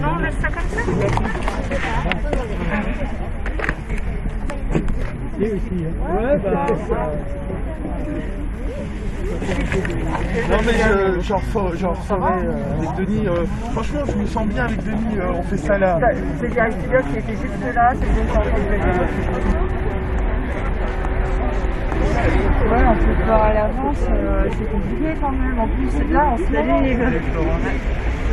Non, on laisse ça comme ça Ouais, bah. Non mais je- j'en refer- j'en referai euh, avec Denis. euh, franchement, je me sens bien avec Denis. euh, on fait ça là. C'est pilote qui était juste là, c'est bon, Ouais, on peut pas à l'avance, euh, c'est compliqué quand même. En plus, là, on se l'allait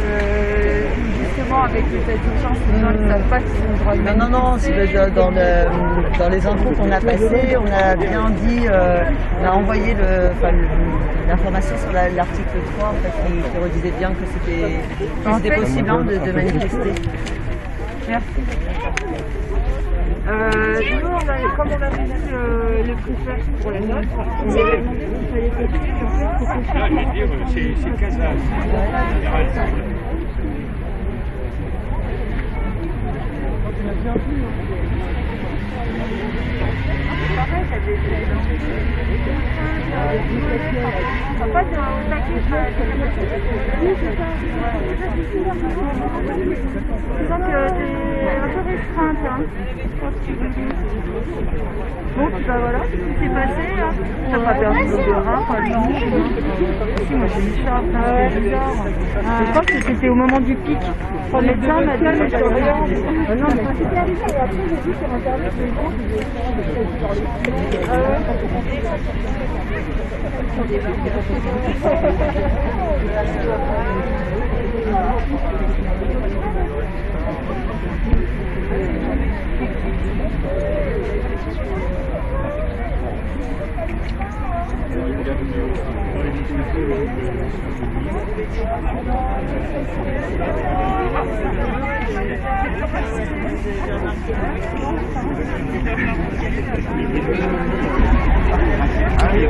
euh, justement avec l'état d'urgence, les gens ne savent pas qu'ils ont le droit de Non, non, non, c'est de- dans, le- dans les infos qu'on a passées, on a bien dit, euh, on a envoyé le- le- l'information sur la- l'article 3 en fait, qui, qui redisait bien que c'était En possible hein, de, de manifester. Merci. Euh, nous, on a, comme on a vu le, le préfet pour la note, on lui a demandé s'il fallait on t'inquiète pas, Disons que t'es un peu restreinte, hein. Bon, puis bah voilà, ce qui s'est passé, hein. T'as pas perdu rein, pas de hein. Si, moi j'ai eu ça, putain, c'était bizarre. Je crois que c'était au moment du pic. M'a Ah ouais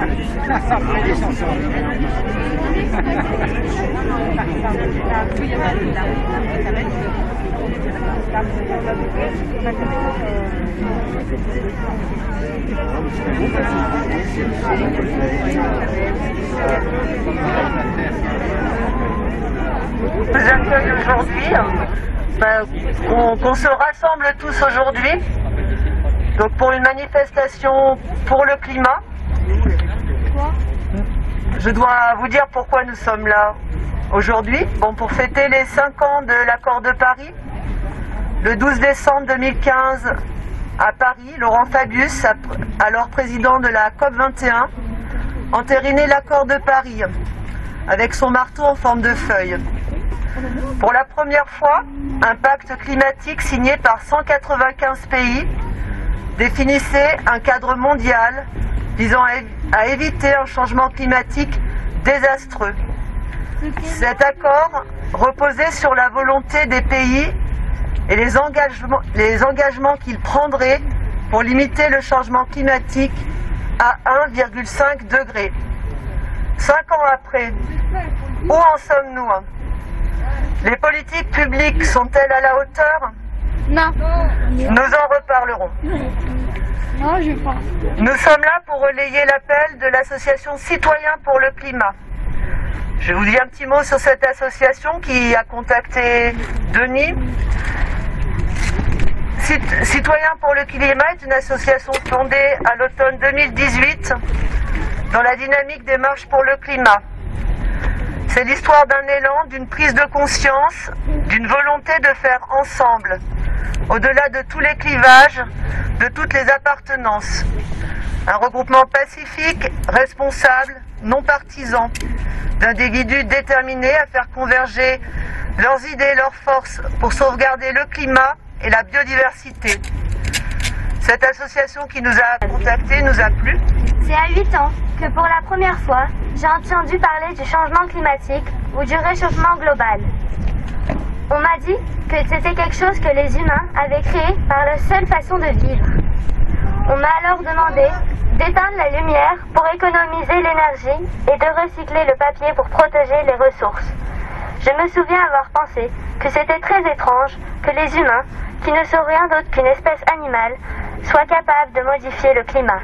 aujourd'hui, ben, qu'on se rassemble tous aujourd'hui, donc pour une manifestation pour le climat. Je dois vous dire pourquoi nous sommes là aujourd'hui. Bon, pour fêter les 5 ans de l'accord de Paris. Le 12 décembre 2015, à Paris, Laurent Fabius, alors président de la COP 21, entérinait l'accord de Paris avec son marteau en forme de feuille. Pour la première fois, un pacte climatique signé par 195 pays définissait un cadre mondial visant à évi- à éviter un changement climatique désastreux. Cet accord reposait sur la volonté des pays et les engagements, les engagements qu'ils prendraient pour limiter le changement climatique à 1,5 degré. Cinq ans après, où en sommes-nous hein? Les politiques publiques sont-elles à la hauteur? Non. Nous en reparlerons. Pense. Nous sommes là pour relayer l'appel de l'association Citoyens pour le climat. Je vous dis un petit mot sur cette association qui a contacté Denis. Cit- Citoyens pour le climat est une association fondée à l'automne 2018 dans la dynamique des marches pour le climat. C'est l'histoire d'un élan, d'une prise de conscience, d'une volonté de faire ensemble, au-delà de tous les clivages, de toutes les appartenances. Un regroupement pacifique, responsable, non partisan, d'individus déterminés à faire converger leurs idées leurs forces pour sauvegarder le climat et la biodiversité. Cette association qui nous a contactés nous a plu. C'est à 8 ans que pour la première fois, j'ai entendu parler du changement climatique ou du réchauffement global. On m'a dit que c'était quelque chose que les humains avaient créé par leur seule façon de vivre. On m'a alors demandé d'éteindre la lumière pour économiser l'énergie et de recycler le papier pour protéger les ressources. Je me souviens avoir pensé que c'était très étrange que les humains, qui ne sont rien d'autre qu'une espèce animale, soient capables de modifier le climat.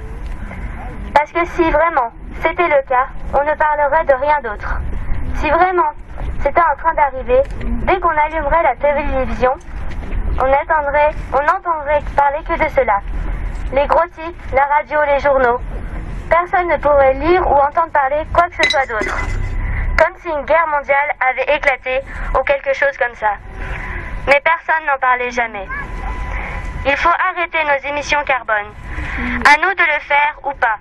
Parce que si vraiment c'était le cas, on ne parlerait de rien d'autre. Si vraiment c'était en train d'arriver, dès qu'on allumerait la télévision, on attendrait, on n'entendrait parler que de cela. Les gros titres, la radio, les journaux. Personne ne pourrait lire ou entendre parler quoi que ce soit d'autre. Comme si une guerre mondiale avait éclaté ou quelque chose comme ça. Mais personne n'en parlait jamais. Il faut arrêter nos émissions carbone. À nous de le faire ou pas.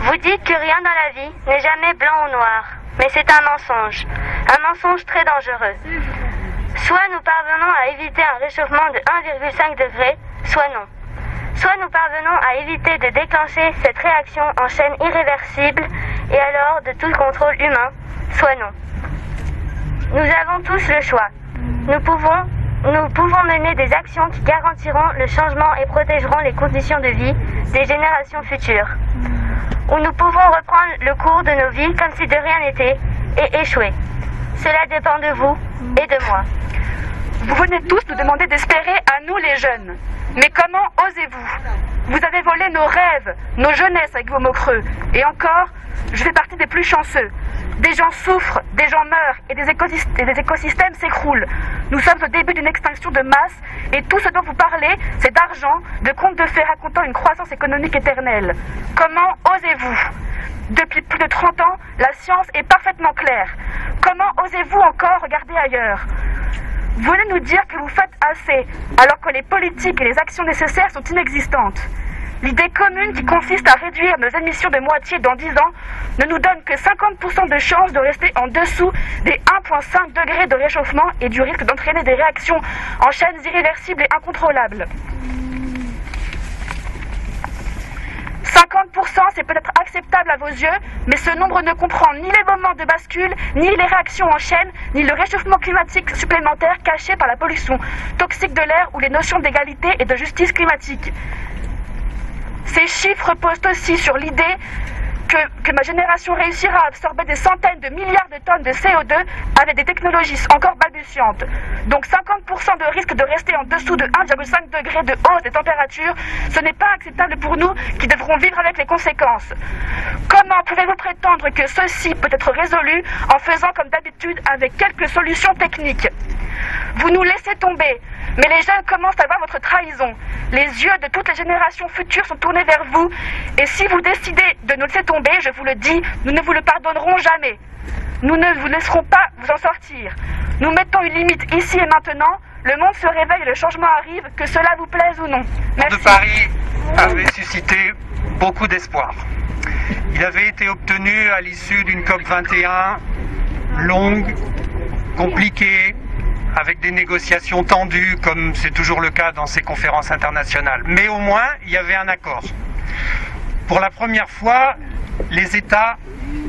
Vous dites que rien dans la vie n'est jamais blanc ou noir, mais c'est un mensonge. Un mensonge très dangereux. Soit nous parvenons à éviter un réchauffement de 1,5 degré, soit non. Soit nous parvenons à éviter de déclencher cette réaction en chaîne irréversible et alors de tout contrôle humain, soit non. Nous avons tous le choix. Nous pouvons, nous pouvons mener des actions qui garantiront le changement et protégeront les conditions de vie des générations futures. Ou nous pouvons reprendre le cours de nos vies comme si de rien n'était et échouer. Cela dépend de vous et de moi. Vous venez tous nous demander d'espérer à nous les jeunes. Mais comment osez-vous? Vous avez volé nos rêves, nos jeunesses avec vos mots creux. Et encore, je fais partie des plus chanceux. Des gens souffrent, des gens meurent et des écosystèmes s'écroulent. Nous sommes au début d'une extinction de masse et tout ce dont vous parlez, c'est d'argent, de contes de fées racontant une croissance économique éternelle. Comment osez-vous? Depuis plus de 30 ans, la science est parfaitement claire. Comment osez-vous encore regarder ailleurs? Voulez nous dire que vous faites assez alors que les politiques et les actions nécessaires sont inexistantes? L'idée commune qui consiste à réduire nos émissions de moitié dans 10 ans ne nous donne que 50% de chances de rester en dessous des 1,5 degrés de réchauffement et du risque d'entraîner des réactions en chaînes irréversibles et incontrôlables. 50% c'est peut-être acceptable à vos yeux, mais ce nombre ne comprend ni les moments de bascule, ni les réactions en chaîne, ni le réchauffement climatique supplémentaire caché par la pollution toxique de l'air ou les notions d'égalité et de justice climatique. Ces chiffres posent aussi sur l'idée que, ma génération réussira à absorber des centaines de milliards de tonnes de CO2 avec des technologies encore balbutiantes. Donc 50% de risque de rester en dessous de 1,5 degré de hausse des températures, ce n'est pas acceptable pour nous qui devrons vivre avec les conséquences. Comment pouvez-vous prétendre que ceci peut être résolu en faisant comme d'habitude avec quelques solutions techniques? Vous nous laissez tomber, mais les jeunes commencent à voir votre trahison. Les yeux de toutes les générations futures sont tournés vers vous. Et si vous décidez de nous laisser tomber, je vous le dis, nous ne vous le pardonnerons jamais. Nous ne vous laisserons pas vous en sortir. Nous mettons une limite ici et maintenant. Le monde se réveille et le changement arrive, que cela vous plaise ou non. Merci. de Paris avait suscité beaucoup d'espoir. Il avait été obtenu à l'issue d'une COP 21 longue, compliquée, avec des négociations tendues, comme c'est toujours le cas dans ces conférences internationales. Mais au moins, il y avait un accord. Pour la première fois, les États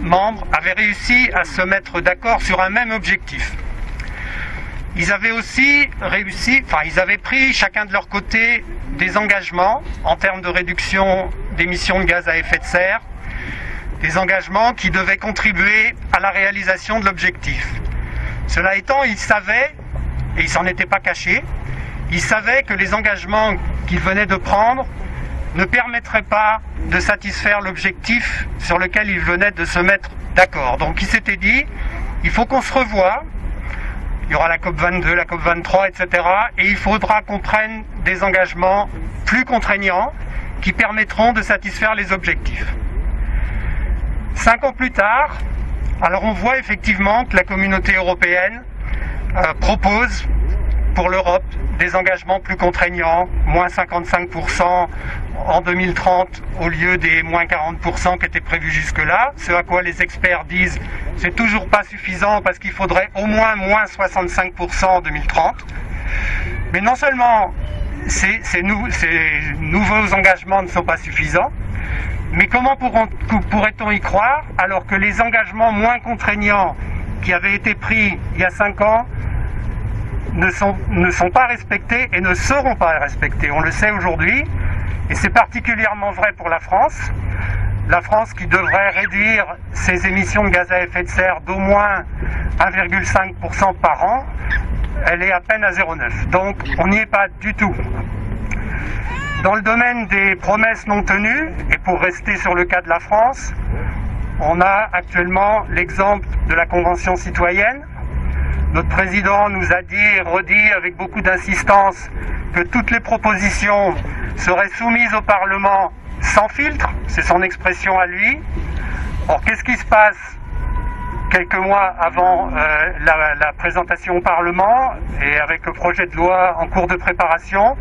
membres avaient réussi à se mettre d'accord sur un même objectif. Ils avaient aussi réussi, enfin ils avaient pris chacun de leur côté des engagements en termes de réduction d'émissions de gaz à effet de serre, des engagements qui devaient contribuer à la réalisation de l'objectif. Cela étant, ils savaient et il s'en était pas caché. Il savait que les engagements qu'il venait de prendre ne permettraient pas de satisfaire l'objectif sur lequel il venait de se mettre d'accord. Donc il s'était dit, il faut qu'on se revoie, il y aura la COP 22, la COP 23, etc. Et il faudra qu'on prenne des engagements plus contraignants qui permettront de satisfaire les objectifs. Cinq ans plus tard, alors on voit effectivement que la communauté européenne euh, propose pour l'Europe des engagements plus contraignants, moins 55% en 2030 au lieu des moins 40% qui étaient prévus jusque-là. Ce à quoi les experts disent c'est toujours pas suffisant parce qu'il faudrait au moins moins 65% en 2030. Mais non seulement ces, ces nou- ces nouveaux engagements ne sont pas suffisants. Mais comment pourrait-on y croire alors que les engagements moins contraignants qui avaient été pris il y a cinq ans ne sont, ne sont pas respectés et ne seront pas respectés. On le sait aujourd'hui, et c'est particulièrement vrai pour la France. La France qui devrait réduire ses émissions de gaz à effet de serre d'au moins 1,5% par an, elle est à peine à 0,9. Donc on n'y est pas du tout. Dans le domaine des promesses non tenues, et pour rester sur le cas de la France, on a actuellement l'exemple de la Convention citoyenne. Notre président nous a dit et redit avec beaucoup d'insistance que toutes les propositions seraient soumises au Parlement sans filtre, c'est son expression à lui. Or, qu'est-ce qui se passe quelques mois avant euh, la, présentation au Parlement et avec le projet de loi en cours de préparation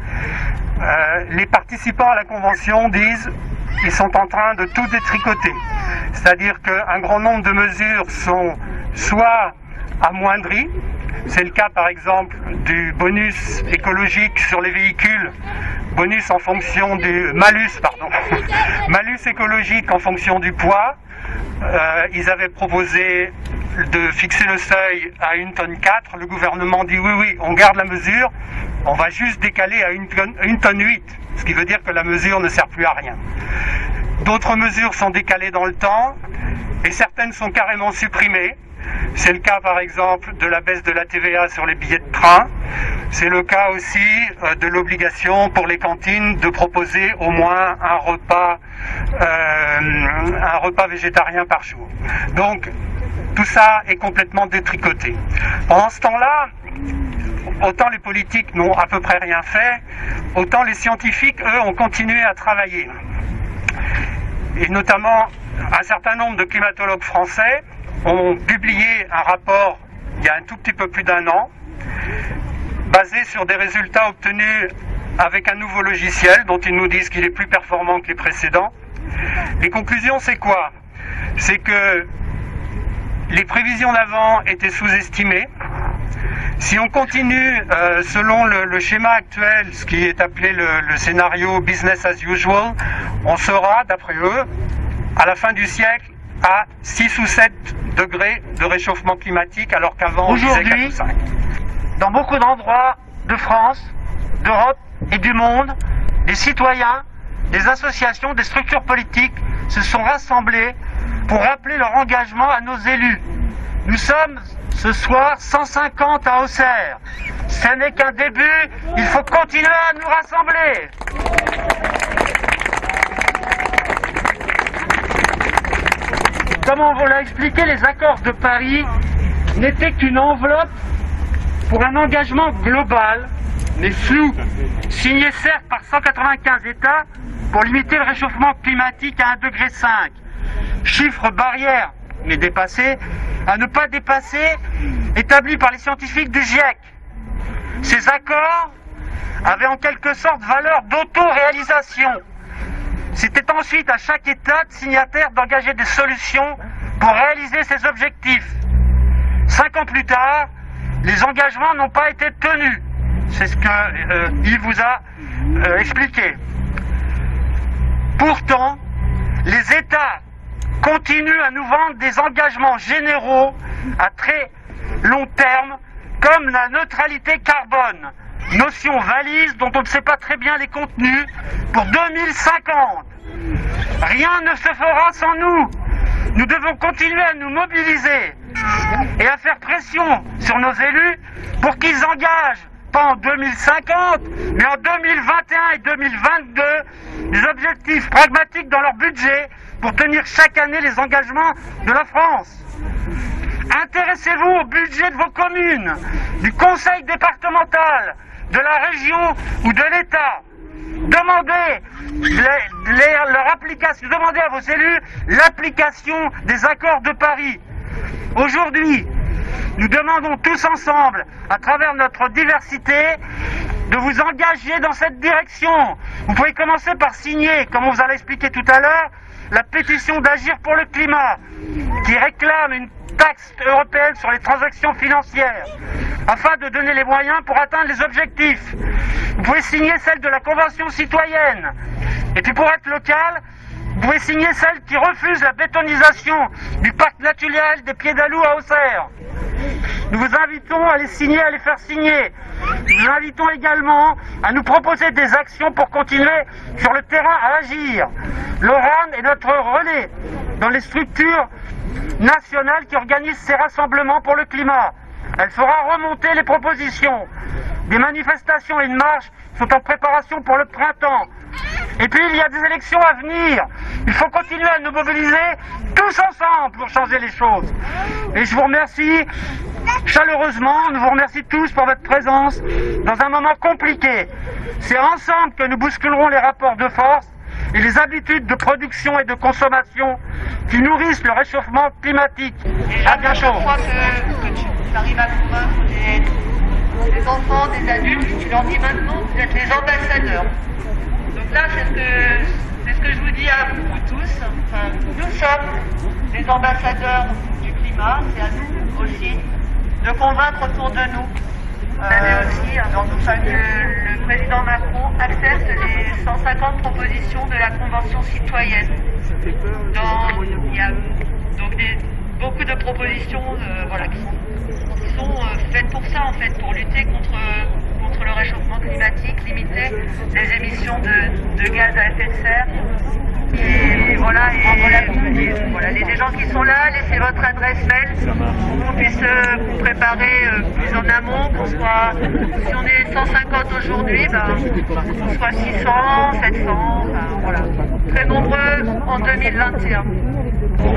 euh, les participants à la convention disent qu'ils sont en train de tout détricoter. C'est-à-dire qu'un grand nombre de mesures sont soit amoindries, c'est le cas par exemple du bonus écologique sur les véhicules, bonus en fonction du malus, pardon, malus écologique en fonction du poids. Euh, ils avaient proposé de fixer le seuil à une tonne 4. Le gouvernement dit oui, oui, on garde la mesure, on va juste décaler à une tonne, une tonne 8, ce qui veut dire que la mesure ne sert plus à rien. D'autres mesures sont décalées dans le temps et certaines sont carrément supprimées. C'est le cas par exemple de la baisse de la TVA sur les billets de train. C'est le cas aussi euh, de l'obligation pour les cantines de proposer au moins un repas, euh, un repas végétarien par jour. Donc tout ça est complètement détricoté. Pendant ce temps-là, autant les politiques n'ont à peu près rien fait, autant les scientifiques, eux, ont continué à travailler. Et notamment, un certain nombre de climatologues français ont publié un rapport il y a un tout petit peu plus d'un an, basé sur des résultats obtenus avec un nouveau logiciel dont ils nous disent qu'il est plus performant que les précédents. Les conclusions, c'est quoi? C'est que les prévisions d'avant étaient sous-estimées. Si on continue euh, selon le, schéma actuel, ce qui est appelé le, le, scénario business as usual, on sera, d'après eux, à la fin du siècle, à 6 ou 7 degrés de réchauffement climatique, alors qu'avant on disait 4 ou 5. Dans beaucoup d'endroits de France, d'Europe et du monde, des citoyens, des associations, des structures politiques se sont rassemblés pour rappeler leur engagement à nos élus. Nous sommes ce soir 150 à Auxerre. Ce n'est qu'un début, il faut continuer à nous rassembler. Comme on vous l'a expliqué, les accords de Paris n'étaient qu'une enveloppe pour un engagement global, mais flou, signé certes par 195 États pour limiter le réchauffement climatique à 1,5 degré. Chiffre barrière, mais dépassé, à ne pas dépasser, établi par les scientifiques du GIEC. Ces accords avaient en quelque sorte valeur d'auto-réalisation. C'était ensuite à chaque État signataire d'engager des solutions pour réaliser ces objectifs. Cinq ans plus tard, les engagements n'ont pas été tenus. C'est ce qu'il euh, vous a euh, expliqué. Pourtant, les États continuent à nous vendre des engagements généraux à très long terme, comme la neutralité carbone, notion valise dont on ne sait pas très bien les contenus, pour 2050. Rien ne se fera sans nous. Nous devons continuer à nous mobiliser et à faire pression sur nos élus pour qu'ils engagent, pas en 2050, mais en 2021 et 2022, des objectifs pragmatiques dans leur budget pour tenir chaque année les engagements de la France. Intéressez-vous au budget de vos communes, du conseil départemental, de la région ou de l'État. Demandez à vos élus l'application des accords de Paris. Aujourd'hui, nous demandons tous ensemble, à travers notre diversité, de vous engager dans cette direction. Vous pouvez commencer par signer, comme on vous a expliqué tout à l'heure, la pétition d'agir pour le climat, qui réclame une taxe européenne sur les transactions financières, afin de donner les moyens pour atteindre les objectifs. Vous pouvez signer celle de la Convention citoyenne. Et puis pour être local, vous pouvez signer celle qui refuse la bétonisation du parc naturel des Pieds d'Alou à Auxerre. Nous vous invitons à les signer, à les faire signer. Nous vous invitons également à nous proposer des actions pour continuer sur le terrain à agir. L'ORAN est notre relais dans les structures nationales qui organisent ces rassemblements pour le climat. Elle fera remonter les propositions. Des manifestations et une marche sont en préparation pour le printemps. Et puis il y a des élections à venir. Il faut continuer à nous mobiliser tous ensemble pour changer les choses. Et je vous remercie chaleureusement, nous vous remercie tous pour votre présence dans un moment compliqué. C'est ensemble que nous bousculerons les rapports de force et les habitudes de production et de consommation qui nourrissent le réchauffement climatique. À bientôt. Chaque fois que, que tu arrives à convaincre des, des enfants, des adultes, tu leur dis maintenant vous êtes les ambassadeurs. Donc là, c'est ce ce que je vous dis à vous tous. Nous sommes les ambassadeurs du climat. C'est à nous aussi de convaincre autour de nous. Vous savez aussi donc, enfin, que le président Macron accepte les 150 propositions de la Convention citoyenne. Dans, il y a donc des, beaucoup de propositions euh, voilà, qui sont, qui sont euh, faites pour ça, en fait, pour lutter contre, contre le réchauffement climatique, limiter les émissions de, de gaz à effet de serre. Et voilà, et, voilà, et voilà, les, les gens qui sont là, laissez votre adresse mail pour qu'on puisse euh, vous préparer euh, plus en amont, qu'on soit, si on est 150 aujourd'hui, ben, qu'on soit 600, 700, enfin, voilà. Très nombreux en 2021. Oui,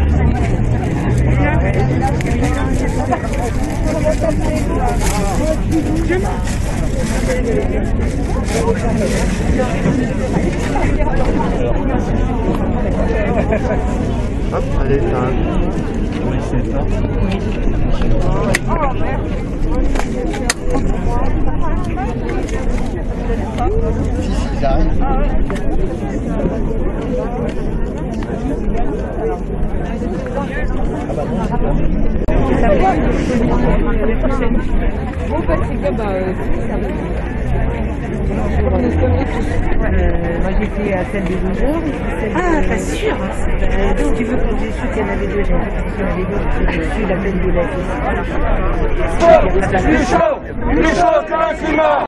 Hop, allez, ça. Oui, c'est ça. Moi j'étais à celle des. Ah, pas sûr Si tu veux, quand j'ai su qu'il y en avait deux, j'ai dit qu'il y en avait deux, j'ai su la peine de la vie. Plus chaud Plus chaud que le climat